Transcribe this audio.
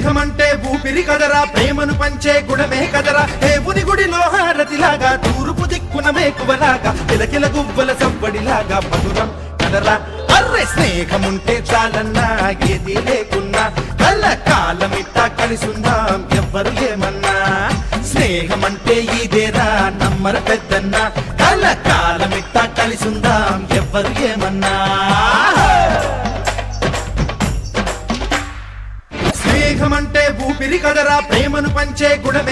మేఘమంటే ఊపిరి కదరా ప్రేమను పంచే గుణమే కదరా. దేవుని గుడిలో హారతిలాగా తూర్పు దిక్కున మేకువలాగా కిలకిల గువ్వల సవ్వడిలాగా మధురం కదరా. అర్రే స్నేహముంటే చాలన్నా ఏది లేకున్నా కళ్ళ కాలమిట్టా కలిసుందాం ఎవ్వరు ఏమన్నా. స్నేహమంటే ఇదేరా నమ్మర పెద్దన్నా కళ్ళ కాలమిట్టా కలిసుందాం ఎవ్వరు ఏమన్నా. మేఘమంటే ఊపిరి కదరా ప్రేమను పంచే గుణమే.